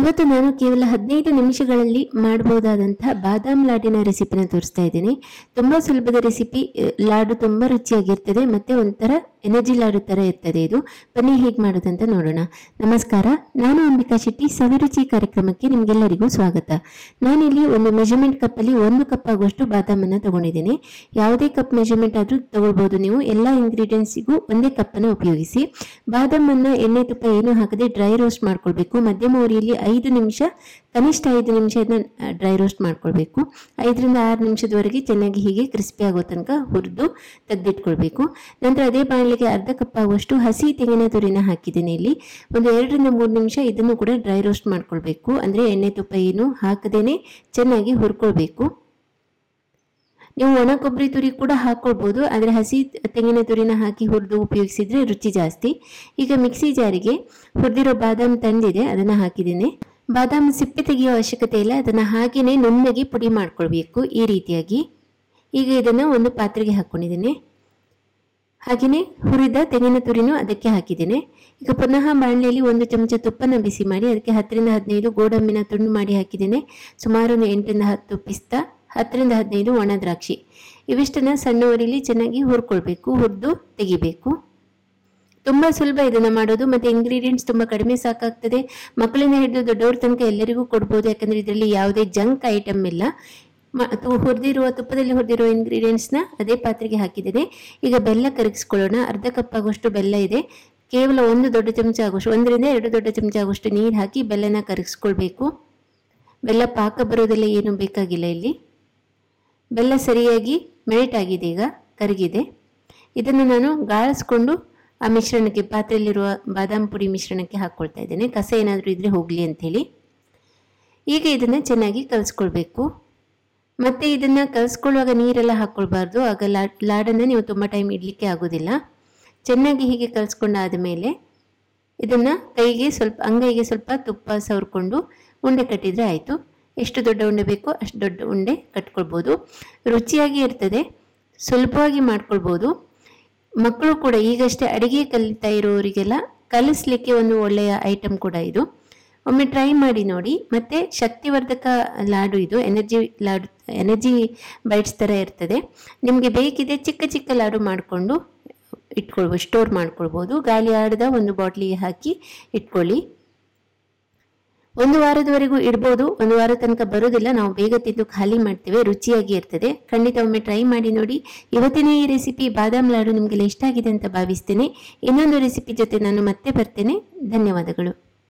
ಇವತ್ತು ನಾನು ಕೇವಲ ಹದಿನೈದು ನಿಮಿಷಗಳಲ್ಲಿ ಮಾಡಬಹುದಾದಂತಹ ಬಾದಾಮ್ ಲಾಡಿನ ರೆಸಿಪಿನ ತೋರಿಸ್ತಾ ಇದ್ದೀನಿ. ತುಂಬ ಸುಲಭದ ರೆಸಿಪಿ ಲಾಡು ತುಂಬ ರುಚಿಯಾಗಿರ್ತದೆ, ಮತ್ತು ಒಂಥರ ಎನರ್ಜಿ ಲಾಡು ಥರ ಇರ್ತದೆ ಇದು. ಬನ್ನಿ ಹೇಗೆ ಮಾಡೋದಂತ ನೋಡೋಣ. ನಮಸ್ಕಾರ, ನಾನು ಅಂಬಿಕಾ ಶೆಟ್ಟಿ, ಸವಿರುಚಿ ಕಾರ್ಯಕ್ರಮಕ್ಕೆ ನಿಮಗೆಲ್ಲರಿಗೂ ಸ್ವಾಗತ. ನಾನಿಲ್ಲಿ ಒಂದು ಮೆಜರ್ಮೆಂಟ್ ಕಪ್ಪಲ್ಲಿ ಒಂದು ಕಪ್ ಆಗುವಷ್ಟು ಬಾದಾಮನ್ನು ತಗೊಂಡಿದ್ದೀನಿ. ಯಾವುದೇ ಕಪ್ ಮೆಜರ್ಮೆಂಟ್ ಆದರೂ ತಗೊಳ್ಬೋದು ನೀವು. ಎಲ್ಲ ಇಂಗ್ರೀಡಿಯೆಂಟ್ಸಿಗೂ ಒಂದೇ ಕಪ್ಪನ್ನು ಉಪಯೋಗಿಸಿ. ಬಾದಾಮನ್ನು ಎಣ್ಣೆ ತುಪ್ಪ ಏನು ಹಾಕದೆ ಡ್ರೈ ರೋಸ್ಟ್ ಮಾಡ್ಕೊಳ್ಬೇಕು. ಮಧ್ಯಮ ಉರಿಯಲ್ಲಿ ಐದು ನಿಮಿಷ, ಕನಿಷ್ಠ ಐದು ನಿಮಿಷ ಇದನ್ನ ಡ್ರೈ ರೋಸ್ಟ್ ಮಾಡ್ಕೊಳ್ಬೇಕು. ಐದರಿಂದ ಆರು ನಿಮಿಷದವರೆಗೆ ಚೆನ್ನಾಗಿ ಹೀಗೆ ಕ್ರಿಸ್ಪಿ ಆಗೋ ತನಕ ಹುರಿದು ತೆಗೆದಿಟ್ಕೊಳ್ಬೇಕು. ನಂತರ ಅದೇ ಬಾಣಲಿಗೆ ಅರ್ಧ ಕಪ್ ಆಗುವಷ್ಟು ಹಸಿ ತೆಂಗಿನ ತುರಿನ ಹಾಕಿದ್ದೀನಿ ಇಲ್ಲಿ. ಒಂದು ಎರಡರಿಂದ ಮೂರು ನಿಮಿಷ ಇದನ್ನು ಕೂಡ ಡ್ರೈ ರೋಸ್ಟ್ ಮಾಡ್ಕೊಳ್ಬೇಕು. ಅಂದರೆ ಎಣ್ಣೆ ತುಪ್ಪ ಏನು ಹಾಕದೇನೆ ಚೆನ್ನಾಗಿ ಹುರ್ಕೊಳ್ಬೇಕು. ನೀವು ಒಣ ಕೊಬ್ಬರಿ ತುರಿ ಕೂಡ ಹಾಕ್ಕೊಳ್ಬೋದು ಆದರೆ ಹಸಿ ತೆಂಗಿನ ತುರಿನ ಹಾಕಿ ಹುರಿದು ಉಪಯೋಗಿಸಿದರೆ ರುಚಿ ಜಾಸ್ತಿ. ಈಗ ಮಿಕ್ಸಿ ಜಾರಿಗೆ ಹುರಿದಿರೋ ಬಾದಾಮ್ ತಂದಿದೆ, ಅದನ್ನು ಹಾಕಿದ್ದೇನೆ. ಬಾದಾಮ್ ಸಿಪ್ಪೆ ತೆಗೆಯೋ ಅವಶ್ಯಕತೆ ಇಲ್ಲ, ಅದನ್ನು ಹಾಗೆಯೇ ನುಣ್ಣಗೆ ಪುಡಿ ಮಾಡ್ಕೊಳ್ಬೇಕು ಈ ರೀತಿಯಾಗಿ. ಈಗ ಇದನ್ನು ಒಂದು ಪಾತ್ರೆಗೆ ಹಾಕ್ಕೊಂಡಿದ್ದೇನೆ ಹಾಗೆಯೇ ಹುರಿದ ತೆಂಗಿನ ತುರಿನೂ ಅದಕ್ಕೆ ಹಾಕಿದ್ದೇನೆ. ಈಗ ಪುನಃ ಬಾಣಲೆಯಲ್ಲಿ ಒಂದು ಚಮಚ ತುಪ್ಪನ ಬಿಸಿ ಮಾಡಿ, ಅದಕ್ಕೆ ಹತ್ತರಿಂದ ಹದಿನೈದು ಗೋಡಂಬಿನ ತುಂಡು ಮಾಡಿ ಹಾಕಿದ್ದೇನೆ. ಸುಮಾರು ಒಂದು ಎಂಟರಿಂದ ಹತ್ತು ಪಿಸ್ತಾ ಹತ್ತರಿಂದ ಹದಿನೈದು ಒಣ ದ್ರಾಕ್ಷಿ. ಇವಿಷ್ಟನ್ನು ಸಣ್ಣ ಚೆನ್ನಾಗಿ ಹುರ್ಕೊಳ್ಬೇಕು, ಹುರಿದು ತೆಗಿಬೇಕು. ತುಂಬ ಸುಲಭ ಇದನ್ನು ಮಾಡೋದು ಮತ್ತು ಇಂಗ್ರೀಡಿಯೆಂಟ್ಸ್ ತುಂಬ ಕಡಿಮೆ ಸಾಕಾಗ್ತದೆ. ಮಕ್ಕಳಿಂದ ಹಿಡಿದು ದೊಡ್ಡವ್ರ ತನಕ ಎಲ್ಲರಿಗೂ ಕೊಡ್ಬೋದು, ಯಾಕಂದರೆ ಇದರಲ್ಲಿ ಯಾವುದೇ ಜಂಕ್ ಐಟಮ್ ಇಲ್ಲ. ಹುರಿದಿರುವ, ತುಪ್ಪದಲ್ಲಿ ಹುರಿದಿರುವ ಇಂಗ್ರೀಡಿಯೆಂಟ್ಸ್ನ ಅದೇ ಪಾತ್ರೆಗೆ ಹಾಕಿದ್ದೇನೆ. ಈಗ ಬೆಲ್ಲ ಕರಗಿಸ್ಕೊಳ್ಳೋಣ. ಅರ್ಧ ಕಪ್ ಆಗುವಷ್ಟು ಬೆಲ್ಲ ಇದೆ. ಕೇವಲ ಒಂದು ದೊಡ್ಡ ಚಮಚ ಆಗುವಷ್ಟು, ಒಂದರಿಂದ ಎರಡು ದೊಡ್ಡ ಚಮಚ ಆಗುವಷ್ಟು ನೀರು ಹಾಕಿ ಬೆಲ್ಲನ ಕರಗಿಸ್ಕೊಳ್ಬೇಕು. ಬೆಲ್ಲ ಪಾಕ ಬರೋದೆಲ್ಲ ಏನೂ ಬೇಕಾಗಿಲ್ಲ ಇಲ್ಲಿ. ಬೆಲ್ಲ ಸರಿಯಾಗಿ ಮೆಲ್ಟ್ ಆಗಿದೆ ಈಗ, ಕರಗಿದೆ. ಇದನ್ನು ನಾನು ಗಾಳಿಸ್ಕೊಂಡು ಆ ಮಿಶ್ರಣಕ್ಕೆ, ಪಾತ್ರೆಯಲ್ಲಿರುವ ಬಾದಾಮ್ ಪುಡಿ ಮಿಶ್ರಣಕ್ಕೆ ಹಾಕ್ಕೊಳ್ತಾ ಇದ್ದೇನೆ. ಕಸ ಏನಾದರೂ ಇದ್ದರೆ ಹೋಗಲಿ ಅಂಥೇಳಿ. ಈಗ ಇದನ್ನು ಚೆನ್ನಾಗಿ ಕಲಿಸ್ಕೊಳ್ಬೇಕು. ಮತ್ತು ಇದನ್ನು ಕಲಿಸ್ಕೊಳ್ಳುವಾಗ ನೀರೆಲ್ಲ ಹಾಕ್ಕೊಳ್ಬಾರ್ದು ಆಗ ಲಾಡ್ ಲಾಡನ್ನು ನೀವು ತುಂಬ ಟೈಮ್ ಇಡಲಿಕ್ಕೆ ಆಗೋದಿಲ್ಲ. ಚೆನ್ನಾಗಿ ಹೀಗೆ ಕಲಿಸ್ಕೊಂಡಾದ ಮೇಲೆ ಇದನ್ನು ಕೈಗೆ ಸ್ವಲ್ಪ, ಅಂಗೈಗೆ ಸ್ವಲ್ಪ ತುಪ್ಪ ಸವರ್ಕೊಂಡು ಉಂಡೆ ಕಟ್ಟಿದರೆ ಆಯಿತು. ಎಷ್ಟು ದೊಡ್ಡ ಉಂಡೆ ಬೇಕೋ ಅಷ್ಟು ದೊಡ್ಡ ಉಂಡೆ ಕಟ್ಕೊಳ್ಬೋದು. ರುಚಿಯಾಗಿ ಇರ್ತದೆ, ಸುಲಭವಾಗಿ ಮಾಡ್ಕೊಳ್ಬೋದು. ಮಕ್ಕಳು ಕೂಡ ಈಗಷ್ಟೇ ಅಡುಗೆ ಕಲಿತಾ ಇರೋರಿಗೆಲ್ಲ ಕಲಿಸ್ಲಿಕ್ಕೆ ಒಂದು ಒಳ್ಳೆಯ ಐಟಮ್ ಕೂಡ ಇದು. ಒಮ್ಮೆ ಟ್ರೈ ಮಾಡಿ ನೋಡಿ. ಮತ್ತು ಶಕ್ತಿವರ್ಧಕ ಲಾಡು ಇದು ಎನರ್ಜಿ ಲಾಡು ಎನರ್ಜಿ ಬೈಟ್ಸ್ ಥರ ಇರ್ತದೆ. ನಿಮಗೆ ಬೇಕಿದೆ ಚಿಕ್ಕ ಚಿಕ್ಕ ಲಾಡು ಮಾಡಿಕೊಂಡು ಇಟ್ಕೊಳ್ಬೋದು ಸ್ಟೋರ್ ಮಾಡ್ಕೊಳ್ಬೋದು. ಗಾಳಿ ಆಡದ ಒಂದು ಬಾಟ್ಲಿಗೆ ಹಾಕಿ ಇಟ್ಕೊಳ್ಳಿ. ಒಂದು ವಾರದವರೆಗೂ ಇಡ್ಬೋದು ಒಂದು ವಾರ ತನಕ ಬರೋದಿಲ್ಲ ನಾವು ಬೇಗ ತಿಂದು ಖಾಲಿ ಮಾಡ್ತೇವೆ, ರುಚಿಯಾಗಿ ಇರ್ತದೆ. ಖಂಡಿತ ಒಮ್ಮೆ ಟ್ರೈ ಮಾಡಿ ನೋಡಿ. ಇವತ್ತಿನ ಈ ರೆಸಿಪಿ ಬಾದಾಮ್ ಲಾಡು ನಿಮಗೆಲ್ಲ ಇಷ್ಟ ಆಗಿದೆ ಅಂತ ಭಾವಿಸ್ತೇನೆ. ಇನ್ನೊಂದು ರೆಸಿಪಿ ಜೊತೆ ನಾನು ಮತ್ತೆ ಬರ್ತೇನೆ. ಧನ್ಯವಾದಗಳು.